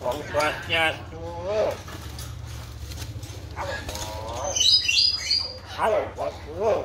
Còn quạt nhà chúa Hãy subscribe cho kênh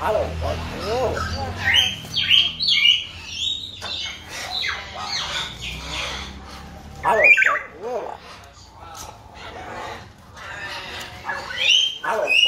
I don't fucking know. I don't fucking know. I don't